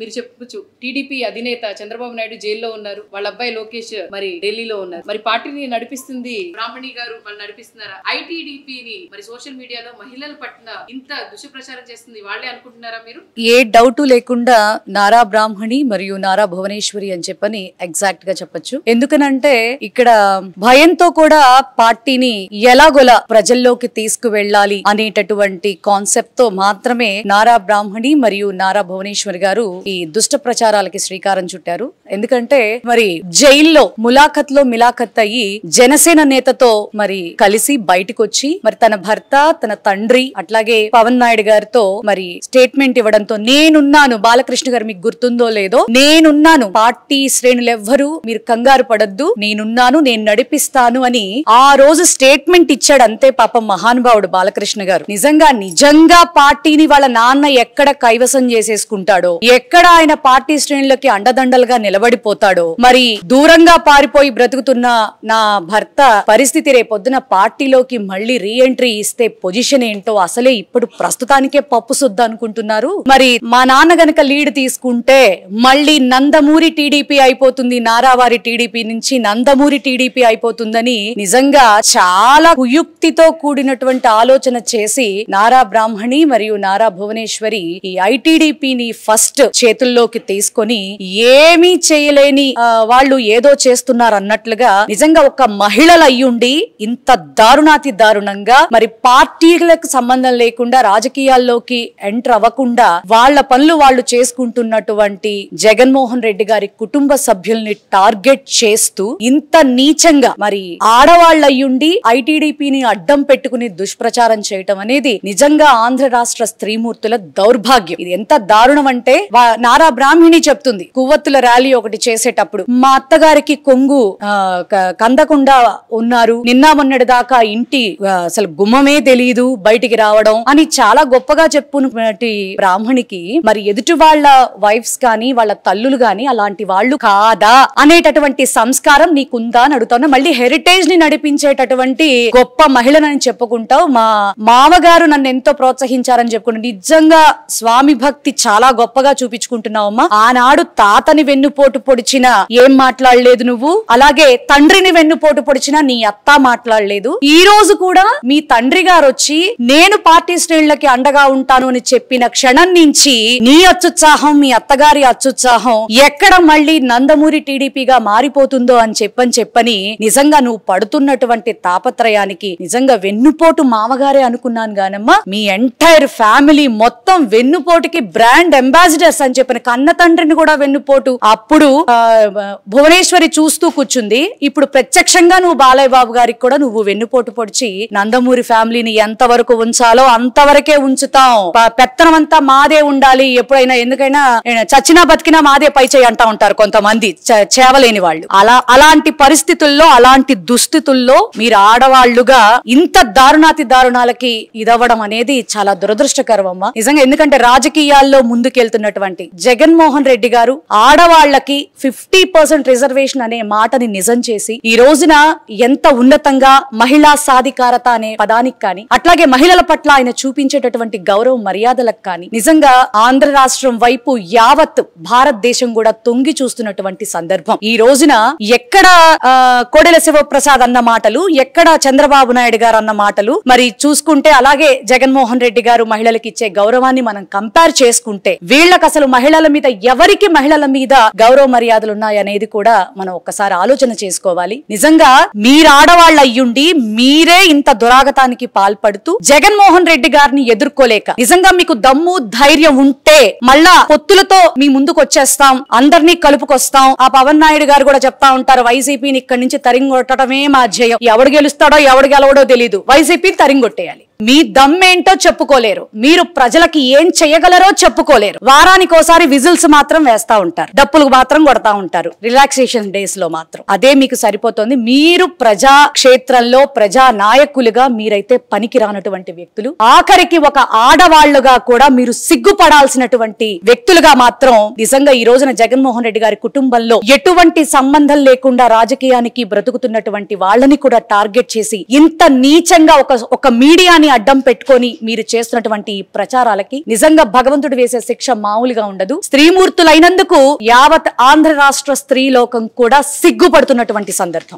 మీరు చెప్పొచ్చు. టీడీపీ అధినేత చంద్రబాబు నాయుడు జైల్లో ఉన్నారు. వాళ్ళ అబ్బాయి లోకేష్ మరి ఢిల్లీలో ఉన్నారు. మరి పార్టీని నడిపిస్తుంది బ్రాహ్మణి గారు వాళ్ళు నడిపిస్తున్నారా? ఐటీడీపీని మరి సోషల్ మీడియాలో మహిళల పట్ల ఇంత దుష్ప్రచారం చేస్తుంది వాళ్ళే అనుకుంటున్నారా మీరు? ఏ డౌట్ లేకుండా నారా బ్రాహ్మణి మరియు నారా భువనేశ్వరి అని చెప్పని ఎగ్జాక్ట్గా చెప్పొచ్చు. ఎందుకనంటే ఇక్కడ భయంతో కూడా పార్టీని ఎలాగోలా ప్రజల్లోకి తీసుకువెళ్ళాలి అనేటటువంటి కాన్సెప్ట్తో మాత్రమే నారా బ్రాహ్మణి మరియు నారా భువనేశ్వరి గారు ఈ దుష్ట ప్రచారాలకి శ్రీకారం చుట్టారు. ఎందుకంటే మరి జైల్లో ములాఖత్లో మిలాఖత్ అయ్యి జనసేన నేతతో మరి కలిసి బయటకు వచ్చి మరి తన భర్త తన తండ్రి అట్లాగే పవన్ నాయుడు గారితో మరి స్టేట్మెంట్ ఇవ్వడంతో నేనున్నాను బాలకృష్ణ గారు మీకు గుర్తుందో లేదో నేనున్నాను పార్టీ శ్రేణులు ఎవ్వరు మీరు కంగారు పడద్దు నేనున్నాను నేను నడిపిస్తాను అని ఆ రోజు స్టేట్మెంట్ ఇచ్చాడు అంతే పాపం మహానుభావుడు బాలకృష్ణ గారు. నిజంగా నిజంగా పార్టీని వాళ్ళ నాన్న ఎక్కడ కైవసం చేసేసుకుంటాడో ఎక్కడ ఆయన పార్టీ శ్రేణులకి అండదండలుగా నిలబడిపోతాడో మరి దూరంగా పారిపోయి బ్రతుకుతున్న నా భర్త పరిస్థితి రేపొద్దున పార్టీలోకి మళ్ళీ రీ ఎంట్రీ ఇస్తే పొజిషన్ ఏంటో అసలే ఇప్పుడు ప్రస్తుతానికే పప్పు సుద్ద అనుకుంటున్నారు. మరి మా నాన్న గనక లీడ్ తీసుకుంటే మళ్ళీ నందమూరి టీడీపీ అయిపోతుంది నారావారి టీడీపీ నుంచి నందమూరి టీడీపీ అయిపోతుందని నిజంగా చాలా కుయుక్తితో కూడినటువంటి ఆలోచన చేసి నారా బ్రాహ్మణి మరియు నారా భువనేశ్వరి ఈ ఐటీడీపీని ఫస్ట్ చేతుల్లోకి తీసుకొని ఏమీ చేయలేని వాళ్ళు ఏదో చేస్తున్నారు అన్నట్లుగా నిజంగా ఒక మహిళలు అయ్యుండి ఇంత దారుణాతి దారుణంగా మరి పార్టీలకు సంబంధం లేకుండా రాజకీయాల్లోకి ఎంటర్ అవ్వకుండా వాళ్ళ పనులు వాళ్ళు చేసుకుంటున్నటువంటి జగన్మోహన్ రెడ్డి గారి కుటుంబ సభ్యుల్ని టార్గెట్ చేస్తూ ఇంత నీచంగా మరి ఆడవాళ్ళు అయ్యుండి ఐటీడీపీని అడ్డం పెట్టుకుని దుష్ప్రచారం చేయటం అనేది నిజంగా ఆంధ్ర రాష్ట్ర స్త్రీమూర్తుల దౌర్భాగ్యం. ఇది ఎంత దారుణం అంటే వా- నారా బ్రాహ్మిణి చెప్తుంది. కువ్వత్తుల ర్యాలీ ఒకటి చేసేటప్పుడు మా అత్తగారికి కొంగు కందకుండా ఉన్నారు. నిన్న మొన్నటి దాకా ఇంటి అసలు గుమ్మమే తెలియదు బయటికి రావడం అని చాలా గొప్పగా చెప్పుకున్నటువంటి బ్రాహ్మణికి మరి ఎదుటి వాళ్ళ వైఫ్స్ కానీ వాళ్ళ తల్లులు గాని అలాంటి వాళ్ళు కాదా అనేటటువంటి సంస్కారం నీకుందా అని అడుగుతాను మళ్ళీ హెరిటేజ్ని నడిపించేటటువంటి గొప్ప మహిళనని చెప్పుకుంటావు మా మామగారు నన్ను ఎంతో ప్రోత్సహించారని చెప్పుకుంటా. నిజంగా స్వామి భక్తి చాలా గొప్పగా చూపించుకుంటున్నావమ్మా ఆనాడు తాతని వెన్నుపోటు పొడిచిన ఏం మాట్లాడలేదు నువ్వు? అలాగే తండ్రిని వెన్నుపోటు పొడిచిన నీ అత్త మాట్లాడలేదు. ఈ రోజు కూడా మీ తండ్రి గారు వచ్చి నేను పార్టీ శ్రేణులకి అండగా ఉంటాను అని చెప్పిన క్షణం నుంచి నీ అత్యుత్సాహం మీ అత్తగారి అత్యుత్సాహం ఎక్కడ మళ్ళీ నందమూరి టీడీపీగా మారిపోతుందో అని చెప్పని చెప్పని నిజంగా నువ్వు పడుతున్నటువంటి తాపత్రయానికి నిజంగా వెన్నుపోటు మామగారే అనుకున్నాను గానమ్మా. మీ ఎంటైర్ ఫ్యామిలీ మొత్తం వెన్నుపోటుకి బ్రాండ్ అంబాసిడర్స్ అని చెప్పిన కన్న తండ్రిని కూడా వెన్నుపోటు. అప్పుడు భువనేశ్వరి చూస్తూ కూర్చుంది. ఇప్పుడు ప్రత్యక్షంగా నువ్వు బాలయ్య బాబు గారికి కూడా నువ్వు వెన్నుపోటు పొడిచి నందమూరి ఫ్యామిలీని ఎంత వరకు ఉంచాలో అంతవరకే ఉంచుతాం. పెత్తనమంతా పెత్తనం అంతా మాదే ఉండాలి. ఎప్పుడైనా ఎందుకైనా చచ్చినా బతికినా మాదే పై చేయి అంటా ఉంటారు కొంతమంది. చ- చేవలేని వాళ్ళు. అలా అలాంటి పరిస్థితుల్లో అలాంటి దుస్థితుల్లో మీరు ఆడవాళ్ళుగా ఇంత దారుణాతి దారుణాలకి ఇదవ్వడం అనేది చాలా దురదృష్టకరం అమ్మ నిజంగా ఎందుకంటే రాజకీయాల్లో ముందుకెళ్తున్నటువంటి జగన్మోహన్ రెడ్డి గారు ఆడవాళ్ళకి ఫిఫ్టీ పర్సెంట్ రిజర్వేషన్ అనే మాటని నిజం చేసి ఈ రోజున ఎంత ఉన్నతంగా మహిళా సాధికారత అనే పదానికి కానీ అట్లాగే మహిళల పట్ల ఆయన చూపించేటటువంటి గౌరవ మర్యాదలకు కానీ నిజంగా ఆంధ్ర రాష్ట్రం వైపు యావత్ భారతదేశం కూడా తొంగి చూస్తున్నటువంటి సందర్భం. ఈ రోజున ఎక్కడ కోడెల శివప్రసాద్ అన్న మాటలు ఎక్కడ చంద్రబాబు నాయుడు గారు అన్న మాటలు మరి చూసుకుంటే అలాగే జగన్మోహన్ రెడ్డి గారు మహిళలకు ఇచ్చే గౌరవాన్ని మనం కంపేర్ చేసుకుంటే వీళ్ళకి అసలు మహిళల మీద ఎవరికి మహిళల మీద గౌరవ మర్యాదలు ఉన్నాయనేది కూడా మనం ఒక్కసారి ఆలోచన చేసుకోవాలి. నిజంగా మీరు ఆడవాళ్ళు అయ్యుండి మీరే ఇంత దురాగతానికి పాల్పడుతూ జగన్మోహన్ రెడ్డి గారిని ఎదుర్కోలేక నిజంగా మీకు దమ్ము ధైర్యం ఉంటే మళ్ళా పొత్తులతో మీ ముందుకు వచ్చేస్తాం అందరినీ కలుపుకొస్తాం. ఆ పవన్ నాయుడు గారు కూడా చెప్తా ఉంటారు వైసీపీని ఇక్కడి నుంచి తరింగొట్టడమే మా ధ్యేయం. ఎవడు గెలుస్తాడో ఎవడు గెలవడో తెలియదు వైసీపీని తరింగొట్టేయాలి మీ దమ్మేంటో చెప్పుకోలేరు. మీరు ప్రజలకి ఏం చేయగలరో చెప్పుకోలేరు. వారానికోసారి విజిల్స్ మాత్రం వేస్తా ఉంటారు. డప్పులు మాత్రం కొడతా ఉంటారు. రిలాక్సేషన్ డేస్లో మాత్రం. అదే మీకు సరిపోతుంది. మీరు ప్రజా క్షేత్రంలో ప్రజా నాయకులుగా మీరైతే పనికి రానటువంటి వ్యక్తులు. ఆఖరికి ఒక ఆడవాళ్ళుగా కూడా మీరు సిగ్గుపడాల్సినటువంటి వ్యక్తులుగా మాత్రం నిజంగా ఈ రోజున జగన్మోహన్ రెడ్డి గారి కుటుంబంలో ఎటువంటి సంబంధం లేకుండా రాజకీయానికి బ్రతుకుతున్నటువంటి వాళ్ళని కూడా టార్గెట్ చేసి ఇంత నీచంగా ఒక ఒక మీడియాని అడ్డం పెట్టుకొని మీరు చేస్తున్నటువంటి ఈ ప్రచారాలకి నిజంగా భగవంతుడు వేసే శిక్ష మామూలుగా ఉండదు. స్త్రీమూర్తులైనందుకు యావత్ ఆంధ్ర రాష్ట్ర స్త్రీలోకం కూడా సిగ్గుపడుతున్నటువంటి సందర్భం.